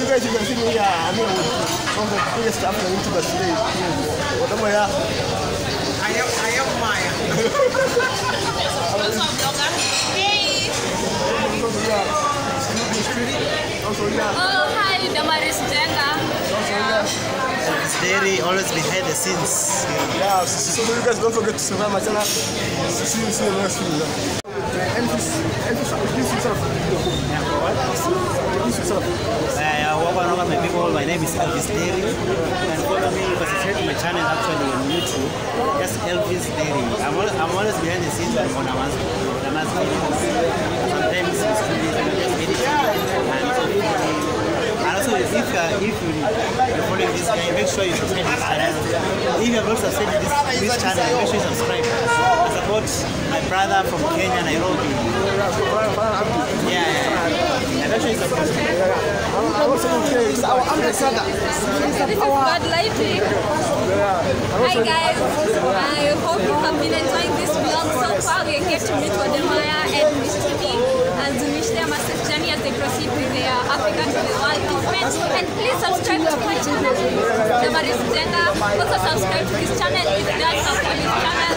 you guys, you can see me here. I'm here with one of the biggest African YouTubers today. Whatever, yeah. I am, I am Maya. Hey. Also, yeah. Snoopy Street. Also, yeah. Oh, hi, Damaris Jenga. Elvis Dairy, always behind the scenes. Yeah, so, you guys don't forget to subscribe my channel. See you, you next video. Elvis, Elvis, introduce yourself. Introduce yourself. Welcome my name is Elvis Dairy. And follow me because subscribe to my channel actually on YouTube. Just Elvis Dairy. I'm always, I'm always behind the scenes on I'm on Sometimes it's studio, I'm just editing. And also, if, uh, if you, you're following this guy, make sure you subscribe to this channel. If you have not subscribed to this, this channel, make sure you subscribe. I support my brother from Kenya, Nairobi. Yeah, yeah. And make sure you subscribe. Our ambassador. This is God Lighting. Hi guys, I hope you have been enjoying this vlog so far. We get to meet Wode Maya and Miss Timmy and to wish them a safe journey as they proceed with their Africa to the World movement. And please subscribe to my channel, Damaris Jenga. Also subscribe to this channel if you don't subscribe to this channel.